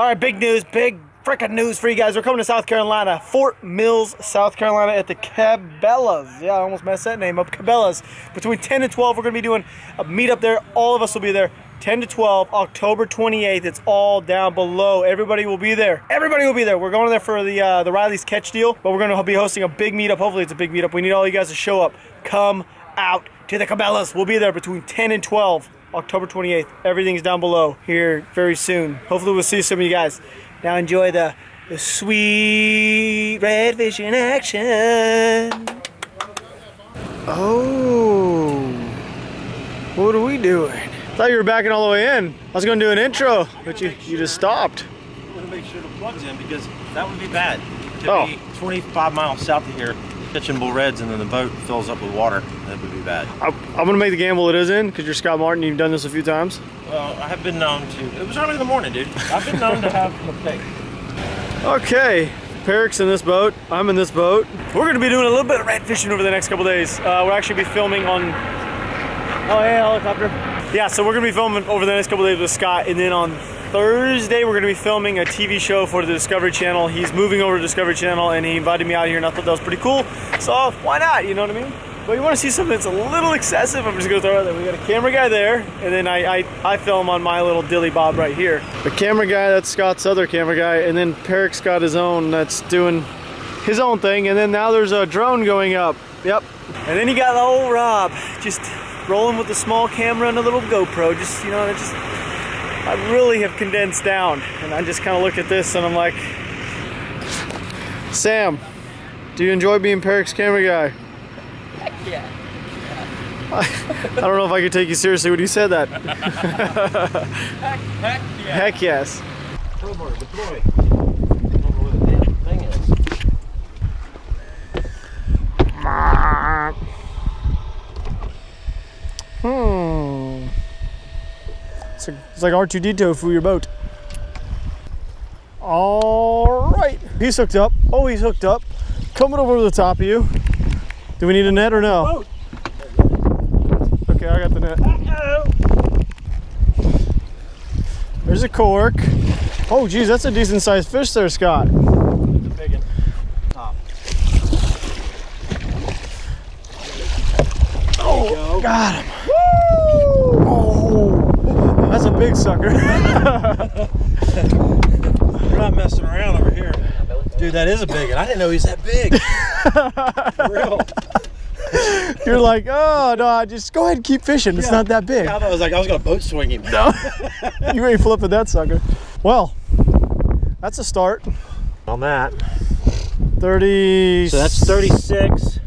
All right, big news, big freaking news for you guys. We're coming to South Carolina, Fort Mills, South Carolina at the Cabela's. Yeah, I almost messed that name up. Cabela's. Between 10 and 12, we're going to be doing a meetup there. All of us will be there. 10 to 12, October 28th. It's all down below. Everybody will be there. Everybody will be there. We're going there for the uh, the Riley's catch deal, but we're going to be hosting a big meetup. Hopefully, it's a big meetup. We need all you guys to show up. Come out to the Cabela's. We'll be there between 10 and 12, October 28th. Everything's down below here very soon. Hopefully, we'll see some of you guys. Now, enjoy the, the sweet redfish in action. Oh, what are we doing? Thought you were backing all the way in. I was gonna do an intro, but you, you just stopped. I'm gonna make sure the plug's in because that would be bad. To Oh. be 25 miles south of here, catching bull reds, and then the boat fills up with water. That would be bad. I, I'm gonna make the gamble it is in because you're Scott Martin. You've done this a few times. Well, I have been known to. It was early in the morning, dude. I've been known to have a mistake. Okay, Peric's in this boat. I'm in this boat. We're gonna be doing a little bit of red fishing over the next couple days. Uh, we'll actually be filming on. Oh yeah, helicopter. Yeah, so we're gonna be filming over the next couple days with Scott, and then on Thursday we're gonna be filming a TV show for the Discovery Channel. He's moving over to Discovery Channel, and he invited me out here, and I thought that was pretty cool. So why not? You know what I mean? But you want to see something that's a little excessive? I'm just gonna throw it there. We got a camera guy there, and then I, I I film on my little dilly bob right here. The camera guy, that's Scott's other camera guy, and then Peric's got his own that's doing his own thing, and then now there's a drone going up. Yep. And then you got old Rob, just rolling with the small camera and a little GoPro. Just you know, just I really have condensed down, and I just kind of look at this and I'm like, Sam, do you enjoy being Peric's camera guy? Heck yeah. I don't know if I could take you seriously when you said that. Heck, heck yeah. Heck yes. Crowbar, deploy. I don't know what the damn thing is. Hmm. It's like, R2D2 for your boat. All right. He's hooked up. Oh, he's hooked up. Coming over to the top of you. Do we need a net or no? Okay, I got the net. There's a cork. Oh, geez, that's a decent sized fish there, Scott. It's a big one. Oh, got him. Oh, that's a big sucker. We're not messing around over here. Dude, that is a big one. I didn't know he's that big. For real. You're like, oh no, just go ahead and keep fishing. It's Yeah. not that big. I thought it was like I was gonna boat swing him. No, you ain't flipping that sucker. Well, that's a start. On that. 30. So that's 36.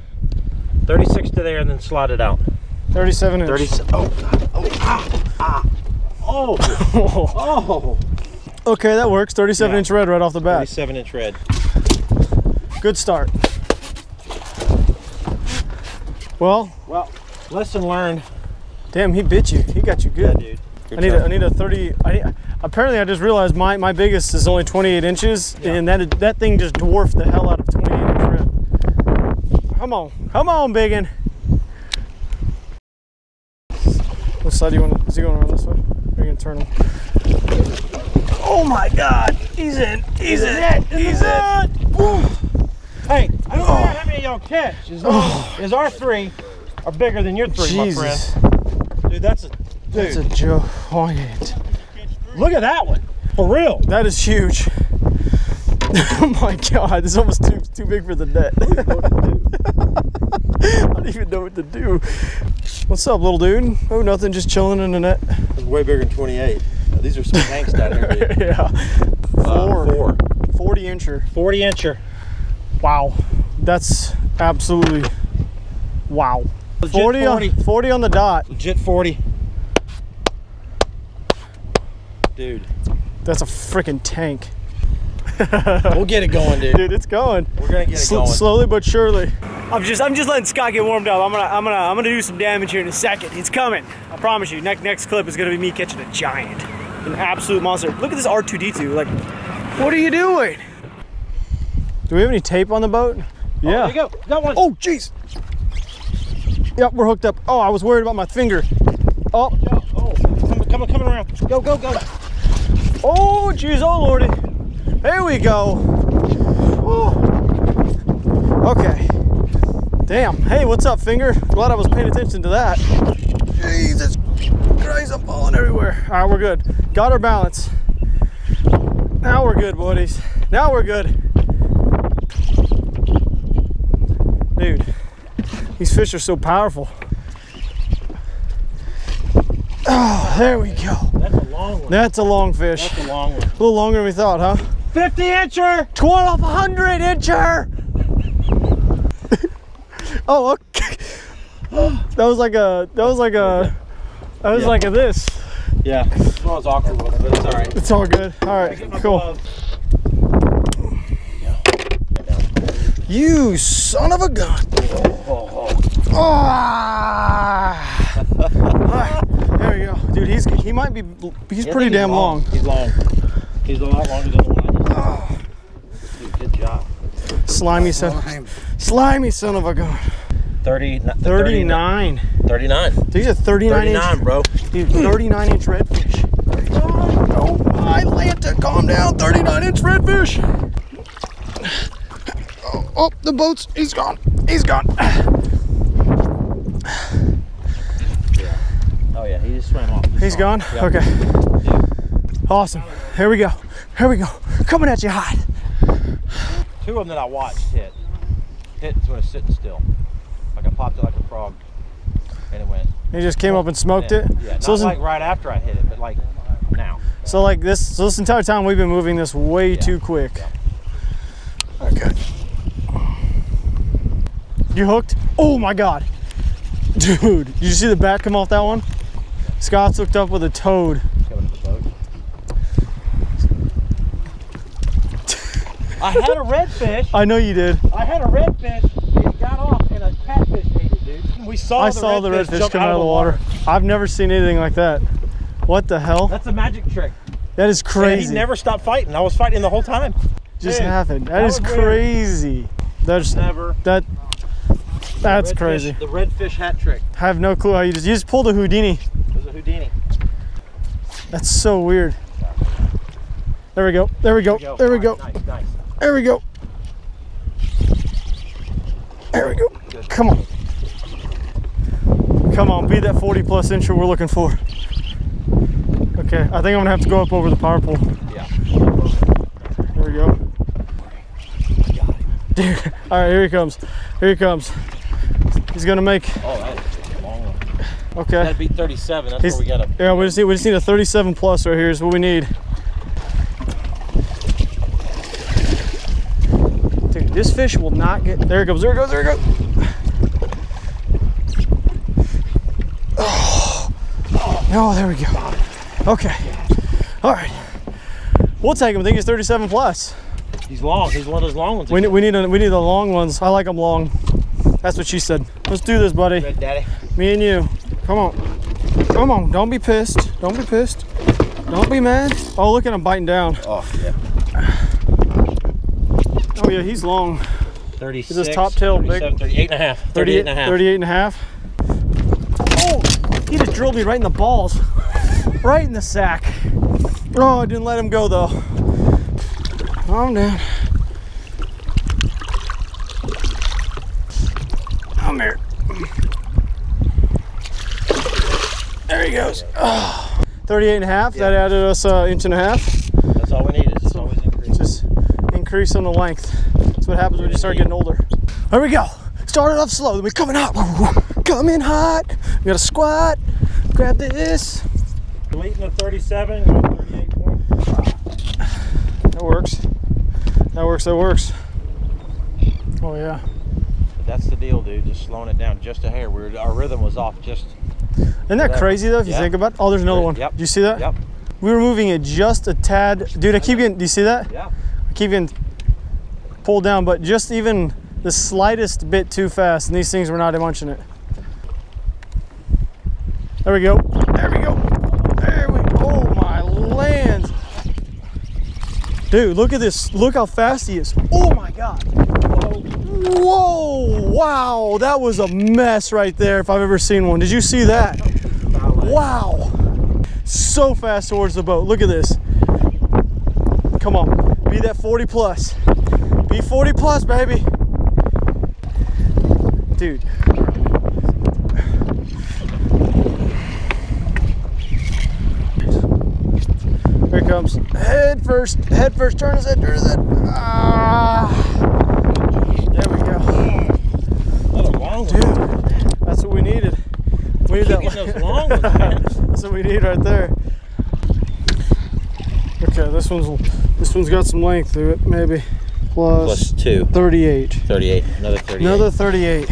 36 to there and then slot it out. 37 inch. 30. Oh, God. Oh, ah, ah. Oh, oh. okay, that works. 37 Yeah. inch red right off the bat. 37 inch red. Good start. Well, Well, lesson learned. damn, he bit you. He got you good. dude. I need, a, I need a 30. I need, apparently, I just realized my, my biggest is only 28 inches, and that that thing just dwarfed the hell out of 28 inch red. Come on, come on, biggin. What side do you want? Is he going around this way? Are gonna turn him? Oh my God! He's in. He's in. He's in. Hey, I don't care oh. how many of y'all catch. As long as our three are bigger than your three, Jesus, my friend. Dude, that's a dude. that's a giant. look at that one. For real. That is huge. oh my God! This is almost too too big for the net. I don't even know what to do. What's up, little dude? Oh, nothing, just chilling in the net. It's way bigger than 28. These are some tanks down here, dude. yeah. Uh, Four. four. 40 incher. 40 incher. Wow. That's absolutely wow. Legit 40 on, 40. 40 on the dot. Legit 40. Dude, That's a freaking tank. we'll get it going, dude. Dude, it's going. We're gonna get it Sl- going. slowly but surely. I'm just I'm just letting Scott get warmed up. I'm gonna I'm gonna I'm gonna do some damage here in a second. It's coming. I promise you. Next next clip is gonna be me catching a giant, an absolute monster. Look at this R2D2. Like, what are you doing? Do we have any tape on the boat? Oh, yeah. There you go. Got one. Oh, jeez. Yep, we're hooked up. Oh, I was worried about my finger. Oh, Oh, coming, coming, coming around. Go, go, go. Oh, jeez, oh lordy. There we go. Woo. Okay. Damn. Hey, what's up, finger? Glad I was paying attention to that. Jesus Christ, I'm falling everywhere. All right, we're good. Got our balance. Now we're good, buddies. Now we're good. Dude, these fish are so powerful. Oh, there we go. That's a long one. That's a long fish. That's a long one. A little longer than we thought, huh? 50 incher! 1200 incher! oh, okay. That was like a, that was like a, that was Yeah. like a this. Yeah. It's awkward but it's all right. It's all good. All right, cool. You son of a gun. Ah. Alright, there we go. Dude, he's he might be he's pretty damn long. He's long. He's a lot longer than the one I just Dude, good job. Slimy son. Slimy son of a gun. 30, 39. 39. These are 39, 39, inch. bro. Dude, 39 inch redfish. Oh, oh my Atlanta, calm down. 39 inch redfish. Oh, oh, the boat's, he's gone. He's gone. Yeah. Oh, yeah, he just swam off. He's gone? Yep. Okay. Awesome. Here we go. Here we go. Coming at you hot. Two of them that I watched hit. Hit when it's sitting still. Like I popped it like a frog. And it went. He just came up and smoked yeah, it. Yeah, not so, listen, like right after I hit it, but like now. so like this, so this entire time we've been moving this way Yeah. too quick. Okay. You hooked? Oh my God. Dude, did you see the bat come off that one? Scott's hooked up with a toad. Coming to the boat. I had a redfish. I know you did. I had a redfish. It got off and a catfish ate it, dude. We saw I the saw the redfish redfish come out of the water. I've never seen anything like that. What the hell? That's a magic trick. That is And crazy. he never stopped fighting. I was fighting the whole time. just Dude, happened. that that is was weird. crazy. That's Never. that. That's Redfish- crazy. The redfish hat trick. I have no clue how you just you just pulled a Houdini. It was a Houdini. That's so weird. There we go. There we go. Go. There we go. Nice, nice. There we go. There we go. Come on. Come on, be that 40 plus incher we're looking for. Okay, I think I'm gonna have to go up over the power pole. Yeah. There we go. Dude, all right, here he comes. Here he comes. He's gonna make. Oh, that is a long one. Okay. That'd be 37. That's He's- where we got a. Yeah, we just need we just need a 37 plus right here is what we need. This fish will not get. There it goes. There it goes. There it goes. Oh, oh there we go. Okay. All right. We'll take him. I think he's 37 plus. He's long. He's one of those long ones. We need we need a, we need the long ones. I like them long. That's what she said. Let's do this, buddy. Daddy. Me and you. Come on. Come on. Don't be pissed. Don't be pissed. Don't be mad. Oh, look at him biting down. Oh, yeah. Oh, yeah, he's long. 36. this top tail big? 37, 38 and a half. 38 and a half. 38 and a half. Oh, he just drilled me right in the balls. Right in the sack. Oh, I didn't let him go, though. Calm down. Come here. There he goes. Oh. 38 and a half. That added us an inch and a half. That's all we need. Is it's always increase. Just increase on the length. That's what happens when you start getting older. There we go. Started off slow, then we coming hot. Coming hot. We got a squat. Grab this. Deleting the 37, going 38. That works. That works. That works. Oh yeah. That's the deal, dude. Just slowing it down just a hair. We're, our rhythm was off just. Isn't that Whatever. crazy though? If you Yeah. think about. it? Oh, there's another one. Yep. Do you see that? Yep. We were moving it just a tad. Dude, I keep getting. Do you see that? Yeah. I keep getting pulled down, but just even the slightest bit too fast, and these things were not munching it. There we go. There we go. There we go. Oh my lands. Dude, look at this. Look how fast he is. Oh my god. Whoa. Wow. That was a mess right there if I've ever seen one. Did you see that? Wow. So fast towards the boat. Look at this. Come on. Be that 40 plus. Be 40 plus, baby. Dude. Here it comes. Head first. Head first. Turn his head. Turn his head. Ah. There we go. Another long one. Dude, that's what we needed. We need those long ones. That's what we need right there. Okay, this one's this one's got some length to it, maybe. Plus, Plus two. 38. 38. Another 38. Another 38.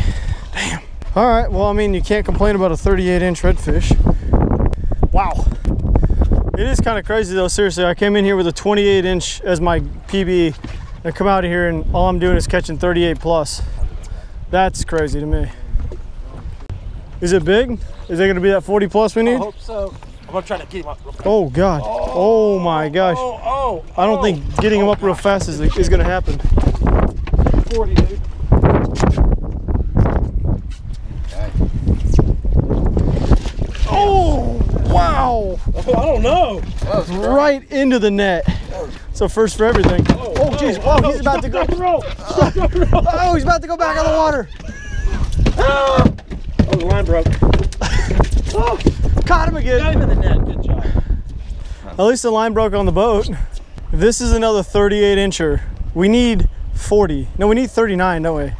Damn. All right. Well, I mean, you can't complain about a 38 inch redfish. Wow. It is kind of crazy though. Seriously, I came in here with a 28 inch as my PB. I come out of here and all I'm doing is catching 38 plus. That's crazy to me. Is it big? Is it going to be that 40 plus we need? I need? hope so. I'm gonna try to get him up. real quick. Oh God. Oh, oh my oh, gosh. Oh, oh, I don't oh. think getting him up real fast is, is going to happen. 40, dude. Oh, wow. Oh, I don't know. right into the net. So first for everything. Oh, oh jeez. Oh, he's about to go. Oh, he's about to go back on the water. Ah. Oh, the line broke. Caught him Got again. him in the net. Good job. At least the line broke on the boat. If this is another 38 incher, we need 40. No, we need 39, don't we?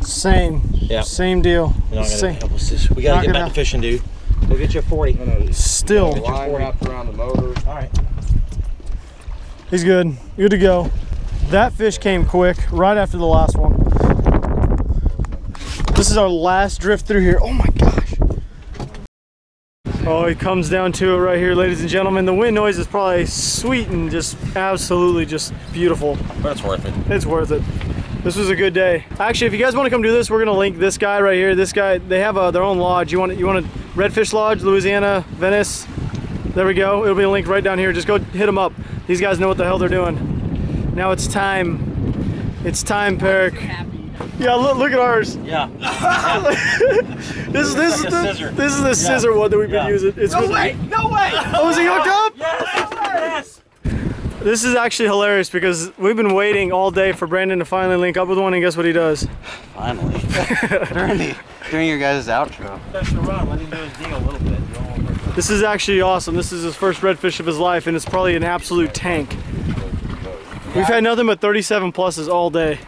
Same. Yeah. Same deal. You're not Same. help us. We gotta get gonna back to fishing, dude. Go get your 40. Still. Get line wrapped around the motor. All right. He's good. Good to go. That fish came quick right after the last one. This is our last drift through here. Oh my gosh. Oh, he comes down to it right here, ladies and gentlemen. The wind noise is probably sweet and just absolutely just beautiful. But it's worth it. It's worth it. This was a good day. Actually, if you guys want to come do this, we're gonna link this guy right here. This guy, they have uh, their own lodge. You want you want a Redfish Lodge, Louisiana, Venice. There we go. It'll be a link right down here. Just go hit them up. These guys know what the hell they're doing. Now it's time. It's time, Peric. Yeah, look, look at ours. Yeah. This is this is like a the scissor. this is the scissor one that we've been Yeah. using. It's No way! No way! Oh, is he hooked up? Yes. yes! This is actually hilarious because we've been waiting all day for Brandon to finally link up with one, and guess what he does? Finally. during the during your guys' outro. Run. Let him do his deal a little bit. This is actually awesome. This is his first redfish of his life, and it's probably an absolute tank. We've had nothing but 37 pluses all day.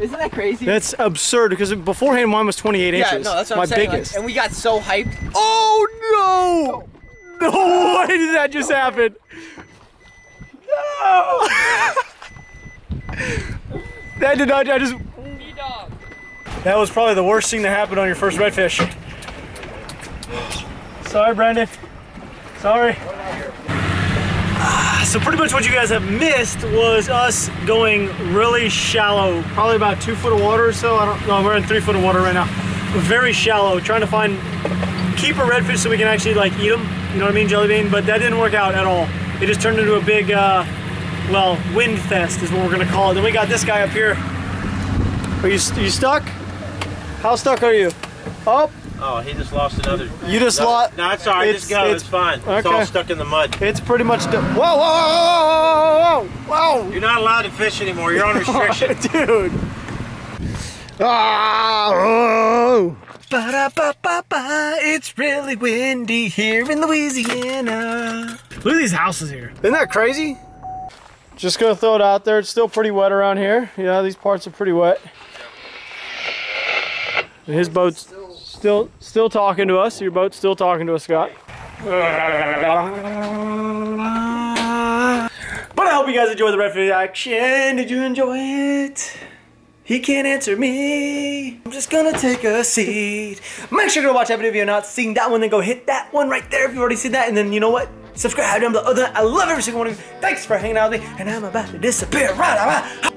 Isn't that crazy? That's absurd because beforehand mine was 28 yeah, inches. no, that's what my I'm saying. like, biggest. and we got so hyped. oh no! No way did that just happen? No! that did not. I just. That was probably the worst thing to happen on your first redfish. Sorry, Brandon. Sorry. So pretty much what you guys have missed was us going really shallow, probably about two foot of water or so. I don't know. We're in three foot of water right now. Very shallow, trying to find keep a redfish so we can actually like eat them. You know what I mean, jelly bean? But that didn't work out at all. It just turned into a big, uh, well, wind fest is what we're gonna call it. Then we got this guy up here. Are you you stuck? How stuck are you? Up. Oh, he just lost another. You just no, lost. No, it's all right. It's- just go. it's- It's, fine. It's okay. all stuck in the mud. It's pretty much. Whoa, whoa, whoa, whoa, whoa, whoa, You're not allowed to fish anymore. You're on restriction. dude. Ah, oh. Ba-da-ba-ba-ba, it's really windy here in Louisiana. Look at these houses here. Isn't that crazy? Just gonna throw it out there. It's still pretty wet around here. Yeah, these parts are pretty wet. And his boat's still still talking to us. Your boat's still talking to us, Scott. But I hope you guys enjoyed the redfish. Did you enjoy it? He can't answer me. I'm just gonna take a seat. Make sure to watch that video if you're not seeing that one. Then go hit that one right there if you've already seen that. And then you know what? Subscribe down below. Other than I love every single one of you. Thanks for hanging out with me. And I'm about to disappear right about.